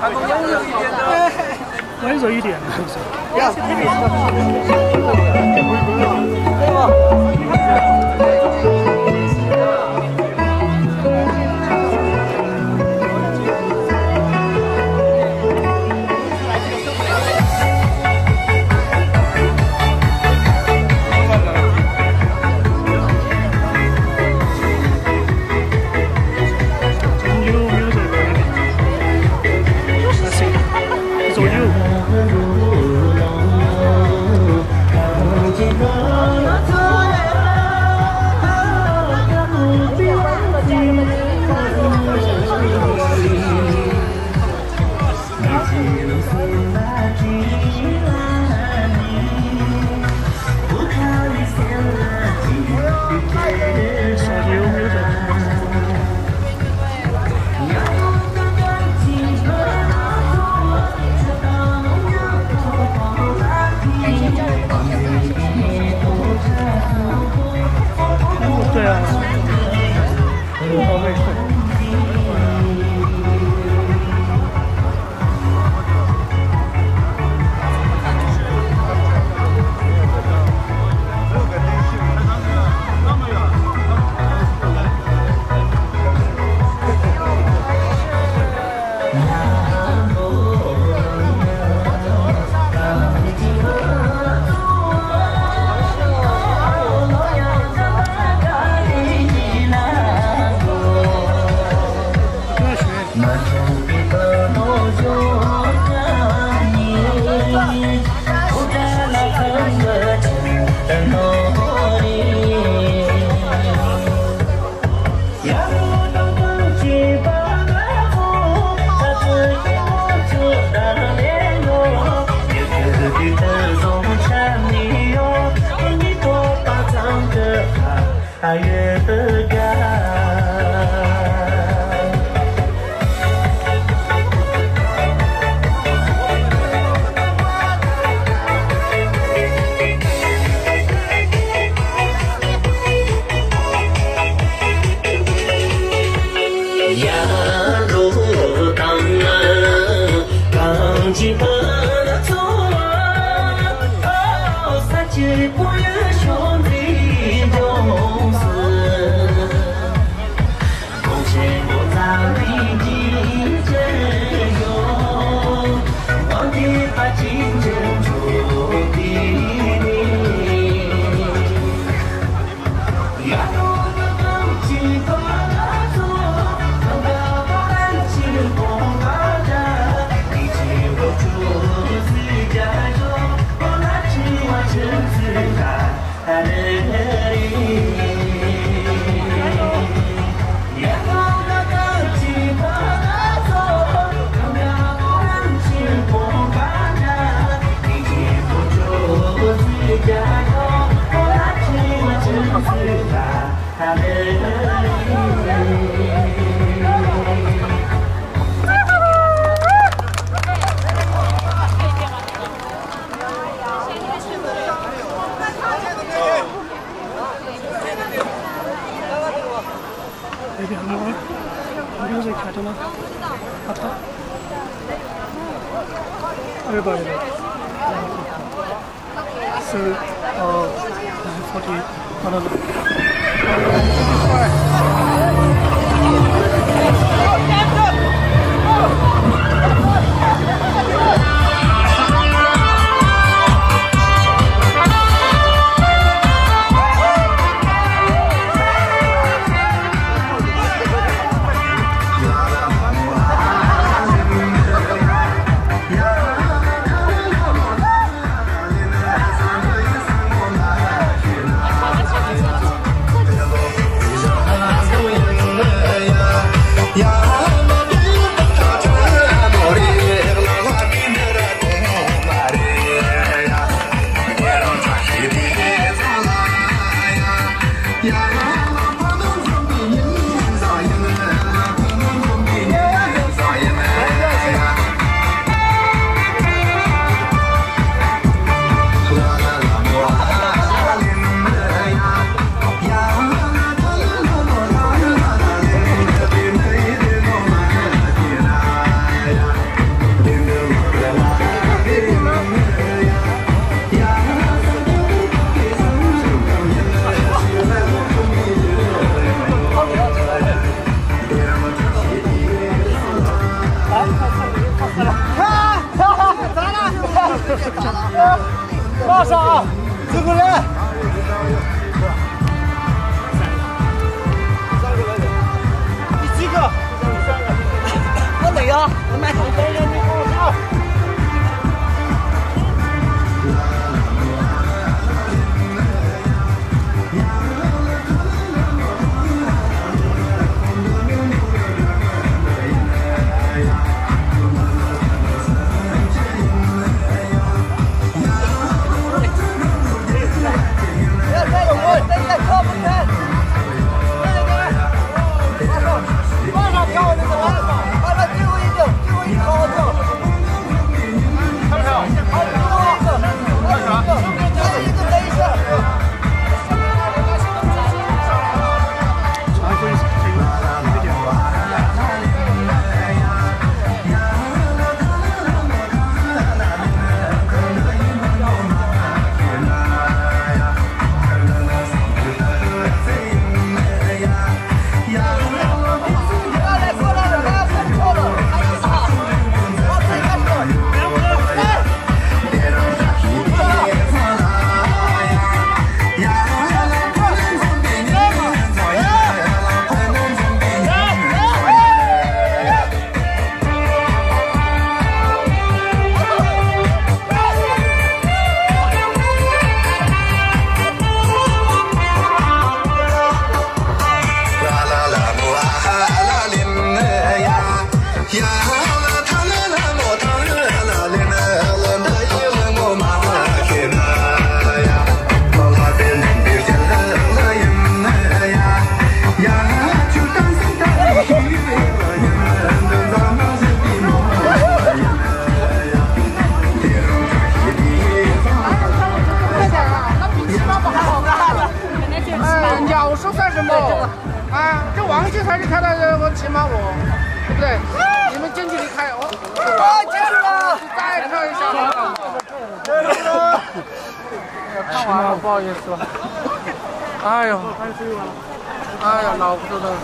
温柔一点的，温柔一点的，是？I ever got. Hare Hare. 这边摸，你看这卡着吗？好的。Everybody. So, uh, 40, another. 马上啊，走过来。你几个？我累啊，啊，这王俊才是开的这个骑马舞，对不对？看完了，不好意思了。哎呦，哎呀，老不得了。